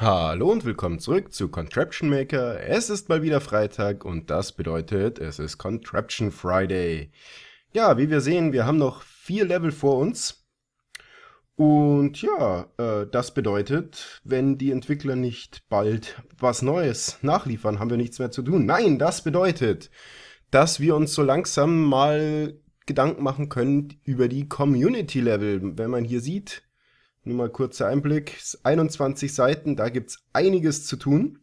Hallo und willkommen zurück zu Contraption Maker. Es ist mal wieder Freitag und das bedeutet, es ist Contraption Friday. Ja, wie wir sehen, wir haben noch vier Level vor uns. Und ja, äh, das bedeutet, wenn die Entwickler nicht bald was Neues nachliefern, haben wir nichts mehr zu tun. Nein, das bedeutet, dass wir uns so langsam mal Gedanken machen können über die Community-Level. Wenn man hier sieht, nur mal kurzer Einblick. 21 Seiten, da gibt es einiges zu tun.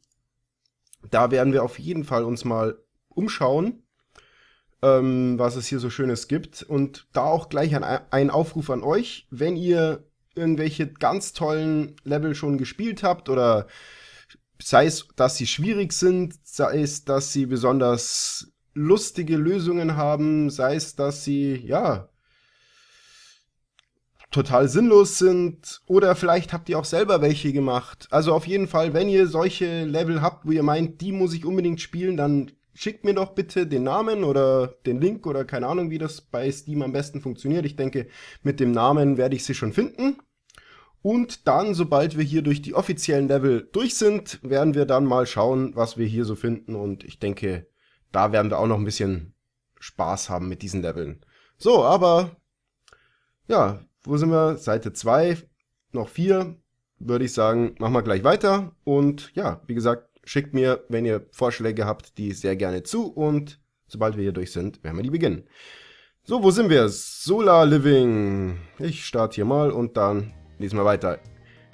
Da werden wir auf jeden Fall uns mal umschauen, ähm, was es hier so Schönes gibt. Und da auch gleich ein, ein Aufruf an euch, wenn ihr irgendwelche ganz tollen Level schon gespielt habt oder sei es, dass sie schwierig sind, sei es, dass sie besonders lustige Lösungen haben, sei es, dass sie, ja, total sinnlos sind oder vielleicht habt ihr auch selber welche gemacht. Also auf jeden Fall, wenn ihr solche Level habt, wo ihr meint, die muss ich unbedingt spielen, dann schickt mir doch bitte den Namen oder den Link oder keine Ahnung, wie das bei Steam am besten funktioniert. Ich denke, mit dem Namen werde ich sie schon finden. Und dann, sobald wir hier durch die offiziellen Level durch sind, werden wir dann mal schauen, was wir hier so finden. Und ich denke, da werden wir auch noch ein bisschen Spaß haben mit diesen Leveln. So, aber ja, wo sind wir? Seite 2, noch 4. Würde ich sagen, machen wir gleich weiter. Und ja, wie gesagt, schickt mir, wenn ihr Vorschläge habt, die sehr gerne zu. Und sobald wir hier durch sind, werden wir die beginnen. So, wo sind wir? Solar Living. Ich starte hier mal und dann lesen wir weiter.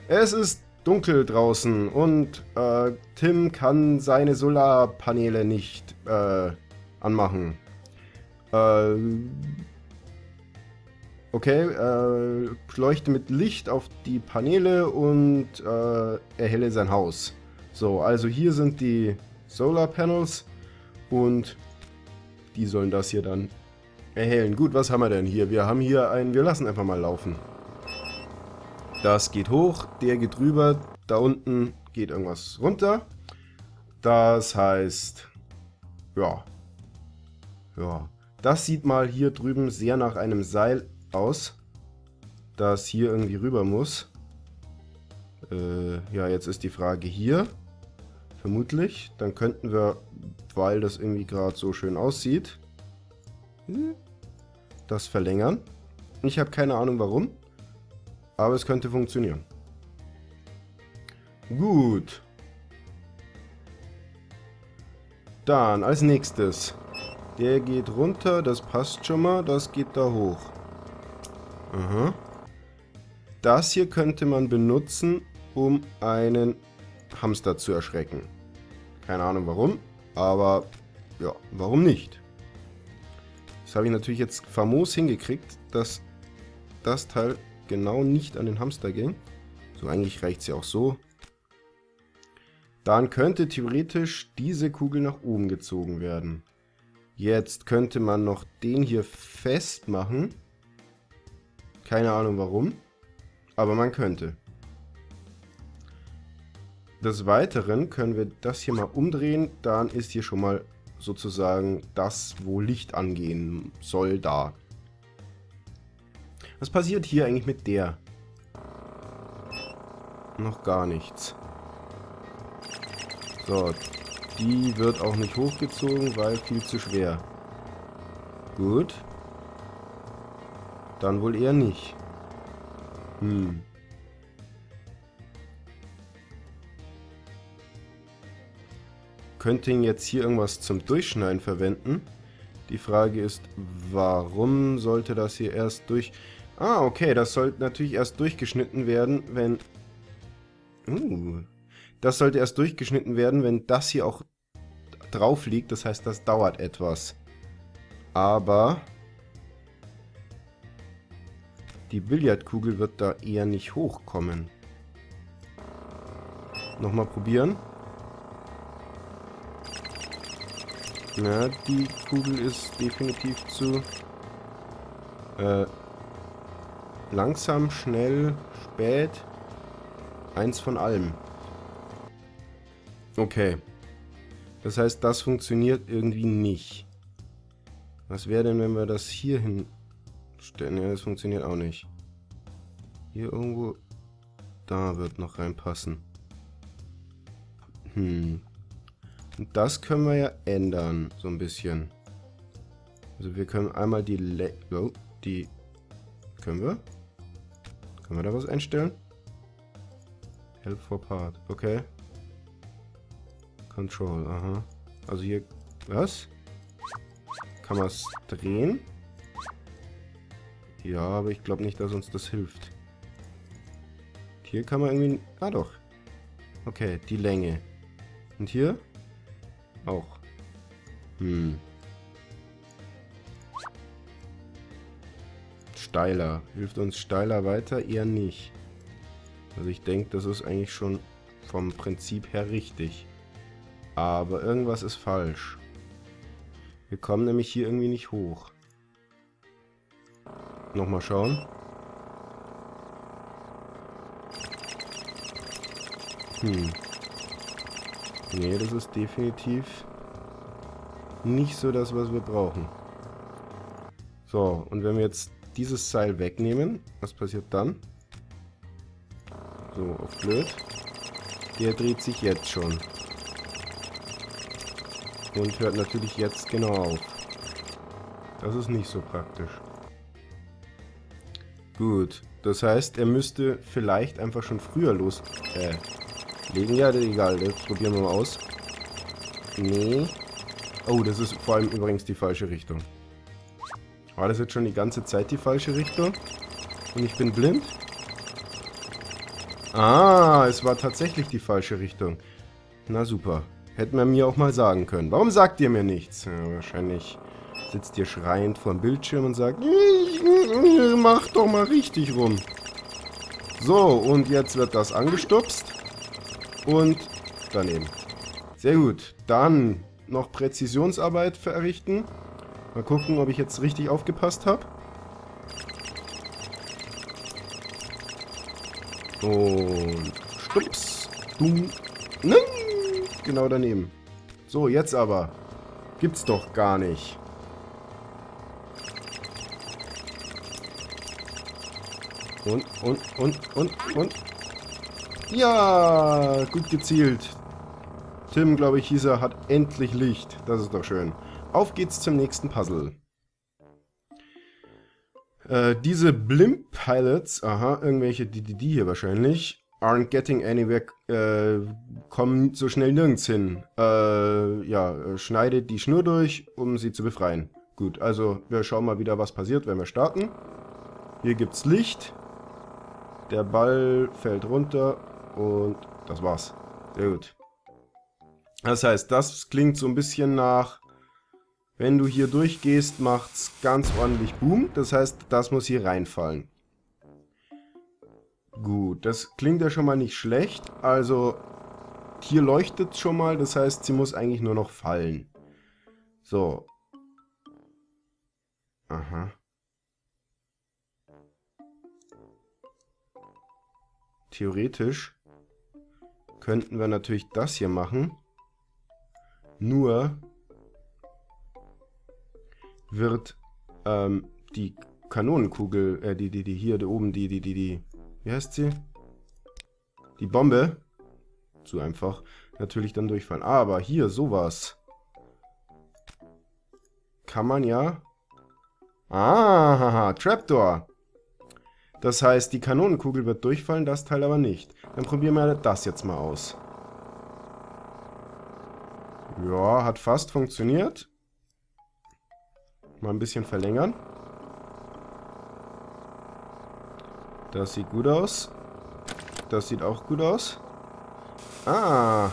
Es ist dunkel draußen und äh, Tim kann seine Solarpaneele nicht äh, anmachen. Äh, Okay, äh, leuchte mit Licht auf die Paneele und äh, erhelle sein Haus. So, also hier sind die Solar Panels und die sollen das hier dann erhellen. Gut, was haben wir denn hier? Wir haben hier einen, wir lassen einfach mal laufen. Das geht hoch, der geht rüber, da unten geht irgendwas runter. Das heißt, ja, ja, das sieht mal hier drüben sehr nach einem Seil aus, das hier irgendwie rüber muss. Äh, ja, jetzt ist die Frage hier. Vermutlich. Dann könnten wir, weil das irgendwie gerade so schön aussieht, das verlängern. Ich habe keine Ahnung warum, aber es könnte funktionieren. Gut. Dann als nächstes. Der geht runter, das passt schon mal, das geht da hoch. Aha. Das hier könnte man benutzen, um einen Hamster zu erschrecken. Keine Ahnung warum, aber ja, warum nicht? Das habe ich natürlich jetzt famos hingekriegt, dass das Teil genau nicht an den Hamster ging. So, eigentlich reicht es ja auch so. Dann könnte theoretisch diese Kugel nach oben gezogen werden. Jetzt könnte man noch den hier festmachen. Keine Ahnung warum, aber man könnte. Des Weiteren können wir das hier mal umdrehen, dann ist hier schon mal sozusagen das, wo Licht angehen soll, da. Was passiert hier eigentlich mit der? Noch gar nichts. So, die wird auch nicht hochgezogen, weil viel zu schwer. Gut. Dann wohl eher nicht. Hm. Könnte ihn jetzt hier irgendwas zum Durchschneiden verwenden. Die Frage ist, warum sollte das hier erst durch... Ah, okay, das sollte natürlich erst durchgeschnitten werden, wenn... Uh, das sollte erst durchgeschnitten werden, wenn das hier auch drauf liegt. Das heißt, das dauert etwas. Aber die Billardkugel wird da eher nicht hochkommen. Nochmal probieren. Ja, die Kugel ist definitiv zu äh, langsam, schnell, spät. Eins von allem. Okay. Das heißt, das funktioniert irgendwie nicht. Was wäre denn, wenn wir das hier hin stellen. Ja, das funktioniert auch nicht. Hier irgendwo... Da wird noch reinpassen. Hm. Und das können wir ja ändern, so ein bisschen. Also wir können einmal die... Le oh, die... Können wir? Können wir da was einstellen? Help for part, okay. Control, aha. Also hier... Was? Kann man es drehen? Ja, aber ich glaube nicht, dass uns das hilft. Hier kann man irgendwie... Ah doch. Okay, die Länge. Und hier? Auch. Hm. Steiler. Hilft uns steiler weiter? Eher nicht. Also ich denke, das ist eigentlich schon vom Prinzip her richtig. Aber irgendwas ist falsch. Wir kommen nämlich hier irgendwie nicht hoch. Nochmal schauen. Hm. Nee, das ist definitiv nicht so das, was wir brauchen. So, und wenn wir jetzt dieses Seil wegnehmen, was passiert dann? So, auf blöd. Der dreht sich jetzt schon. Und hört natürlich jetzt genau auf. Das ist nicht so praktisch. Gut, das heißt, er müsste vielleicht einfach schon früher los... Äh, legen? Ja, egal, jetzt probieren wir mal aus. Nee. Oh, das ist vor allem übrigens die falsche Richtung. War das jetzt schon die ganze Zeit die falsche Richtung? Und ich bin blind? Ah, es war tatsächlich die falsche Richtung. Na super. Hätten wir mir auch mal sagen können. Warum sagt ihr mir nichts? Ja, wahrscheinlich sitzt ihr schreiend vor dem Bildschirm und sagt, mach doch mal richtig rum. So, und jetzt wird das angestupst. Und daneben. Sehr gut. Dann noch Präzisionsarbeit verrichten. Mal gucken, ob ich jetzt richtig aufgepasst habe. Und stups. Nein! Genau daneben. So, jetzt aber. Gibt's doch gar nicht. Und, und, und, und, und. Ja, gut gezielt. Tim, glaube ich, hieß er, hat endlich Licht. Das ist doch schön. Auf geht's zum nächsten Puzzle. Äh, diese Blimp Pilots, aha, irgendwelche, die, die, die hier wahrscheinlich, aren't getting anywhere, äh, kommen so schnell nirgends hin. Äh, ja, schneidet die Schnur durch, um sie zu befreien. Gut, also wir schauen mal wieder, was passiert, wenn wir starten. Hier gibt's Licht. Der Ball fällt runter und das war's. Sehr gut. Das heißt, das klingt so ein bisschen nach wenn du hier durchgehst, macht es ganz ordentlich Boom. Das heißt, das muss hier reinfallen. Gut, das klingt ja schon mal nicht schlecht. Also, hier leuchtet schon mal. Das heißt, sie muss eigentlich nur noch fallen. So. Theoretisch könnten wir natürlich das hier machen. Nur wird ähm, die Kanonenkugel, äh, die, die, die hier, da oben, die, die, die, die, wie heißt sie? Die Bombe, zu einfach, natürlich dann durchfallen. Aber hier, sowas. Kann man ja... Ah, Trapdoor. Das heißt, die Kanonenkugel wird durchfallen, das Teil aber nicht. Dann probieren wir das jetzt mal aus. Ja, hat fast funktioniert. Mal ein bisschen verlängern. Das sieht gut aus. Das sieht auch gut aus. Ah.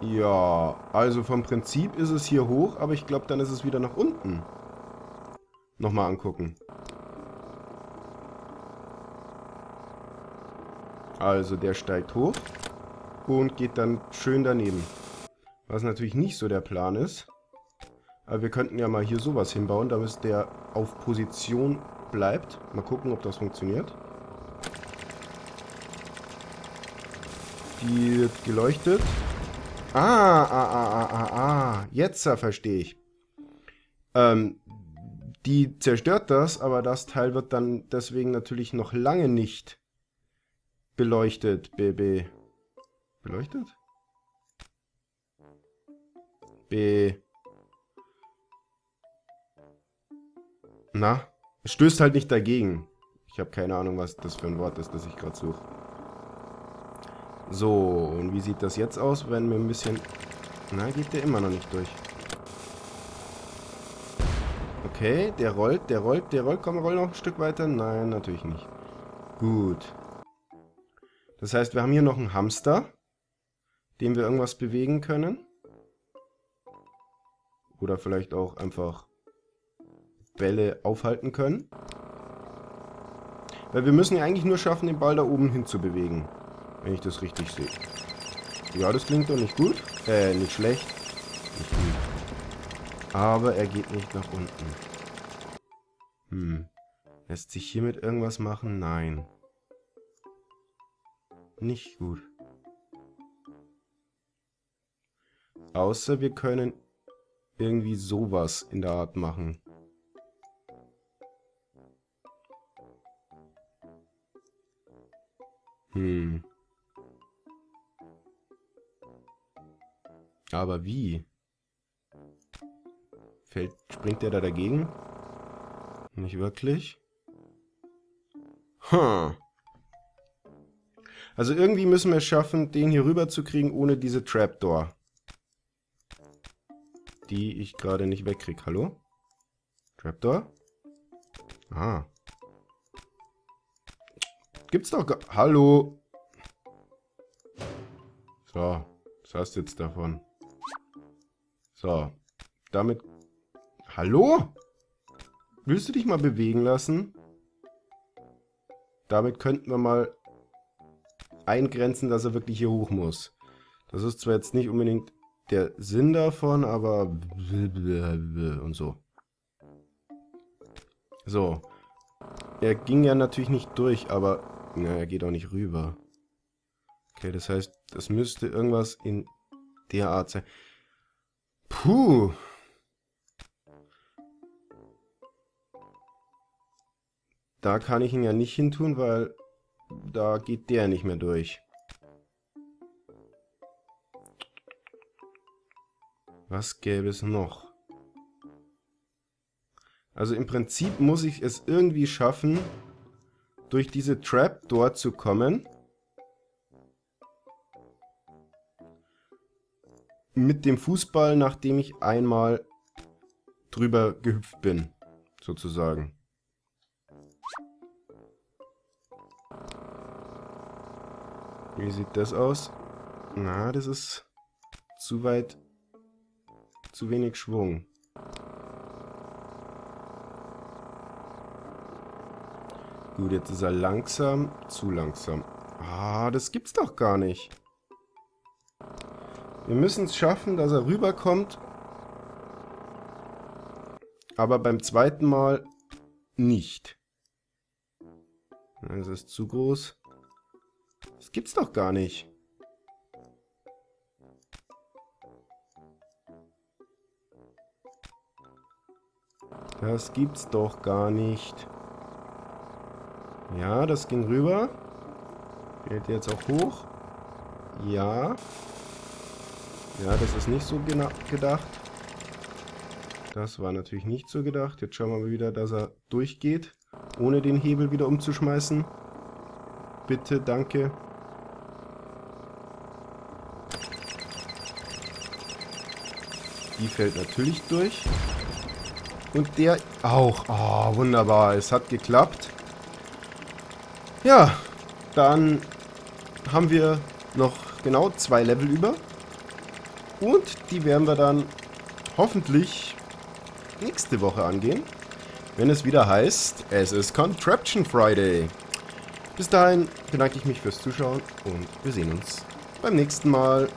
Ja, also vom Prinzip ist es hier hoch, aber ich glaube, dann ist es wieder nach unten. Nochmal angucken. Also der steigt hoch und geht dann schön daneben. Was natürlich nicht so der Plan ist. Aber wir könnten ja mal hier sowas hinbauen, damit der auf Position bleibt. Mal gucken, ob das funktioniert. Die wird geleuchtet. Ah, ah, ah, ah, ah, ah. Jetzt verstehe ich. Ähm, die zerstört das, aber das Teil wird dann deswegen natürlich noch lange nicht beleuchtet, BB. beleuchtet? B. Na? Stößt halt nicht dagegen. Ich habe keine Ahnung, was das für ein Wort ist, das ich gerade suche. So, und wie sieht das jetzt aus, wenn wir ein bisschen... Na, geht der immer noch nicht durch. Okay, der rollt, der rollt, der rollt. Komm, roll noch ein Stück weiter. Nein, natürlich nicht. Gut. Das heißt, wir haben hier noch einen Hamster, dem wir irgendwas bewegen können. Oder vielleicht auch einfach Bälle aufhalten können. Weil wir müssen ja eigentlich nur schaffen, den Ball da oben hin zu bewegen. Wenn ich das richtig sehe. Ja, das klingt doch nicht gut. Äh, nicht schlecht. Nicht gut. Aber er geht nicht nach unten. Hm. Lässt sich hiermit irgendwas machen? Nein. Nicht gut. Außer wir können irgendwie sowas in der Art machen. Hm. Aber wie? Fällt, springt der da dagegen? Nicht wirklich? Hm. Also irgendwie müssen wir es schaffen, den hier rüber zu kriegen, ohne diese Trapdoor. Die ich gerade nicht wegkriege. Hallo? Trapdoor? Ah. Gibt's doch. Hallo? So. Was hast du jetzt davon? So. Damit... Hallo? Willst du dich mal bewegen lassen? Damit könnten wir mal eingrenzen, dass er wirklich hier hoch muss. Das ist zwar jetzt nicht unbedingt der Sinn davon, aber und so. So. Er ging ja natürlich nicht durch, aber na, er geht auch nicht rüber. Okay, das heißt, das müsste irgendwas in der Art sein. Puh. Da kann ich ihn ja nicht hin tun, weil da geht der nicht mehr durch. Was gäbe es noch? Also im Prinzip muss ich es irgendwie schaffen, durch diese Trap dort zu kommen. Mit dem Fußball, nachdem ich einmal drüber gehüpft bin, sozusagen. Wie sieht das aus? Na, das ist zu weit, zu wenig Schwung. Gut, jetzt ist er langsam, zu langsam. Ah, das gibt's doch gar nicht. Wir müssen es schaffen, dass er rüberkommt. Aber beim zweiten Mal nicht. Das ist zu groß. Das gibt's doch gar nicht. Das gibt's doch gar nicht. Ja, das ging rüber. Fehlt jetzt auch hoch. Ja. Ja, das ist nicht so gedacht. Das war natürlich nicht so gedacht. Jetzt schauen wir mal wieder, dass er durchgeht, ohne den Hebel wieder umzuschmeißen. Bitte, danke. Die fällt natürlich durch. Und der auch. Oh, wunderbar. Es hat geklappt. Ja, dann haben wir noch genau zwei Level über. Und die werden wir dann hoffentlich nächste Woche angehen. Wenn es wieder heißt, es ist Contraption Friday. Bis dahin bedanke ich mich fürs Zuschauen und wir sehen uns beim nächsten Mal.